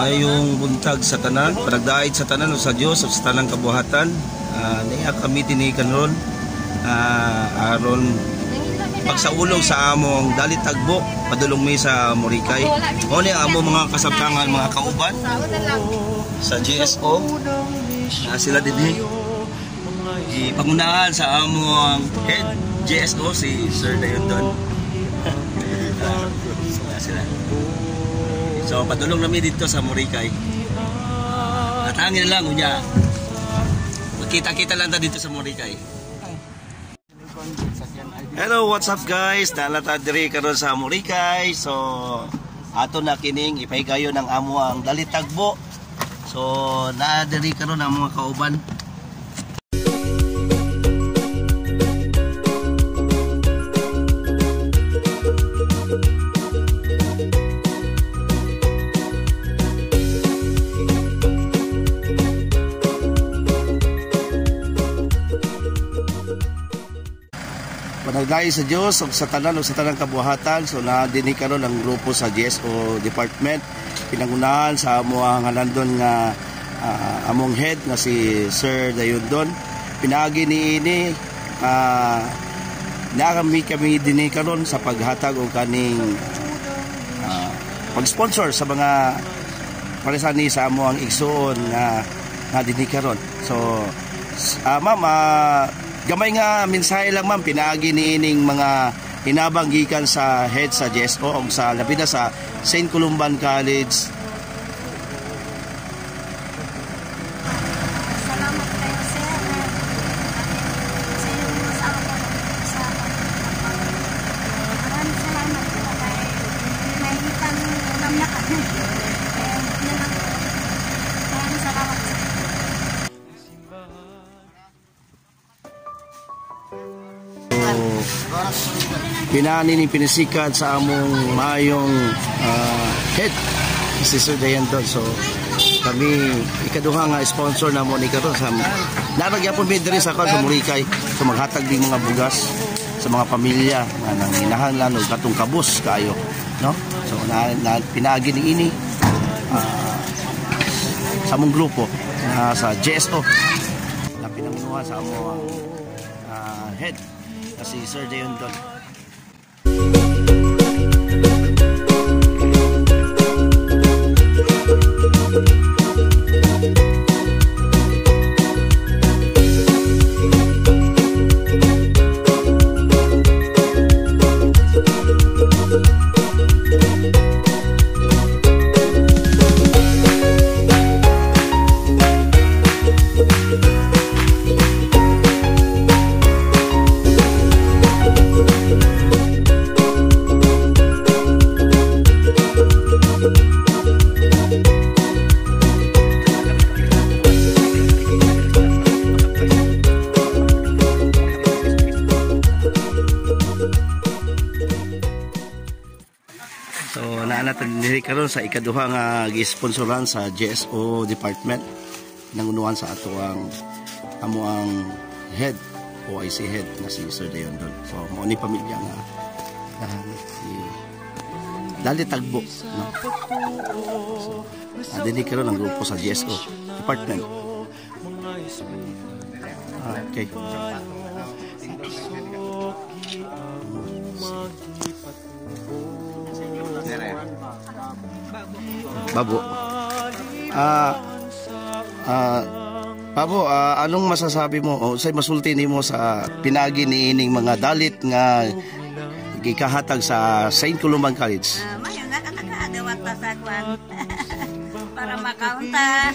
Mayong buntag sa tanan, panagdaid sa tanan o sa Dios o sa tanang kabuhatan. Uh, niya kami tinikan ron. Uh, aron pagsaulog sa among dali tagbo padulong mi sa Morikay. O ni amo mga kasabtangan mga kauban sa GSO. Na sila dinhi. Ipangunahan sa among head GSO si Sir Dayondon. uh, sila. So padulong nami dito sa Morikay. Natangin lang unya. Magkita-kita lang ta dito sa Morikay. Hello, what's up guys? Nalata diri karon sa Morikay. So ato na kining ipahigayo ng amo ang dalitagbo. So naa diri karon ang mga kauban panagdayo sa Dios ug sa tanan ug sa tanang kabuhatan. So na dinhi karon ang grupo sa GSO department. Pinangunahan sa amo ang nga uh, among head nga si Sir Dayundon pinagi ni ini uh, na kami kami dinhi karon sa paghatag og kaning uh, pag-sponsor sa mga parisan ni sa amo ang igsoon nga nga dinhi karon so uh, ma'am uh, gamay nga mensahe lang ma'am pinaagi ni ining mga inabanggikan sa head sa GSO o sa labi na sa St. Columban College pinani ni pinisikat sa among mayong uh, head si Sir Dayanton so kami ikaduha nga sponsor na mo ni karon sa naragyapon mi diri sa sa Murikay so maghatag ding mga bugas sa mga pamilya nga nang hinahanglan og katong kabus kayo no? So na, na pinagi ni ini uh, sa among grupo na sa JSO na pinangunuhan sa among uh, head si Sir Dayanton So diri karon sa ikaduha nga gisponsoran sa GSO department nangunuhan sa ato ang amo ang head OIC head na si Sir Deondon. So mo ni pamilya nga uh, si Dali Tagbo no. So, uh, dili karon ang grupo sa GSO department. Ah, okay. Babo. Ah ah Babo, ah, anong masasabi mo o say masulti nimo sa pinagi ni ining mga dalit nga gikahatag sa St. Columban College? Uh, Mayo na ka nakadawat pa sa kwan. Para makaunta.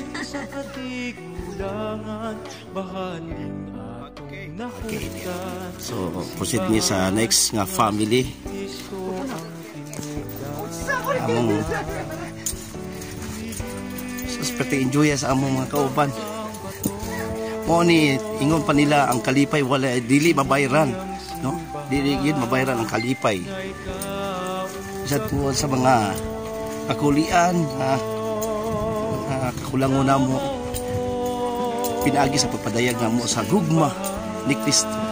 Okay. So, proceed ni sa next nga family. Among Suspect enjoy sa among mga kauban. Mo ni ingon pa nila ang kalipay wala dili mabayran, no? Dili gid mabayran ang kalipay. Sa tuwa sa mga kakulian, ha, uh, kakulangon na mo pinaagi sa pagpadayag mo sa gugma ni Kristo.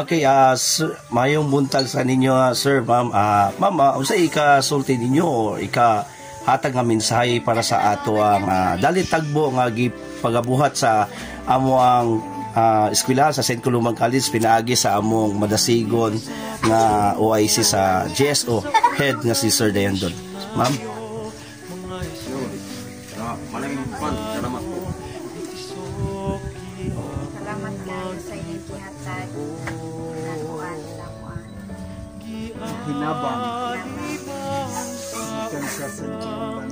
Okay, ah sir, mayong buntag sa ninyo, ah, sir, ma'am. Ah, ma'am, ah, unsay ika sulti ninyo o ika hatag nga mensahe para sa ato ang ah, dali tagbo nga gipagabuhat sa amo ang ah, eskwela sa St. Columban College pinaagi sa among madasigon nga OIC sa GSO head nga si Sir Dayandon. Ma'am. Maraming salamat po. Salamat kayo sa inyong kihatag. Nakuan ang hinabang kan sa Sanchimban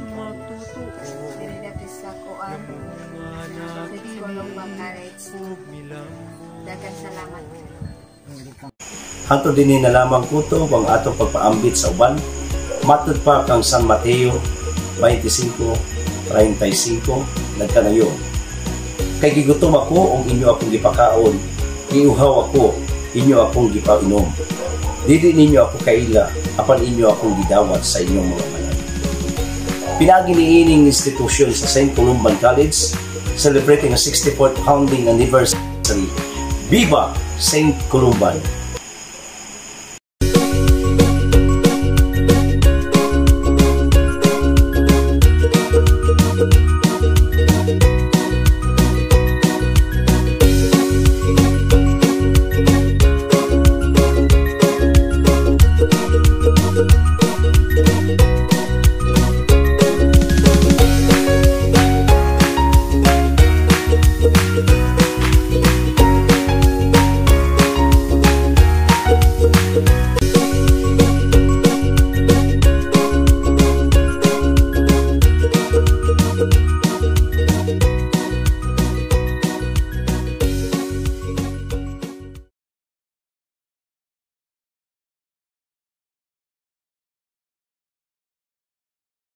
Dili dati sa kuan. Dagan salamat kayo. Hanto din na lamang kuto ang atong pagpaambit sa uban. Matud pa kang San Mateo 25, 35, nagkanayo. Kay gigutom ako, ang inyo akong gipakaon. Iuhaw ako, inyo akong gipainom. Dili ninyo ako kaila, apan inyo akong gidawat sa inyong mga manan. Pinagi niining institusyon sa St. Columban College, celebrating a 64th founding anniversary. Viva St. Columban!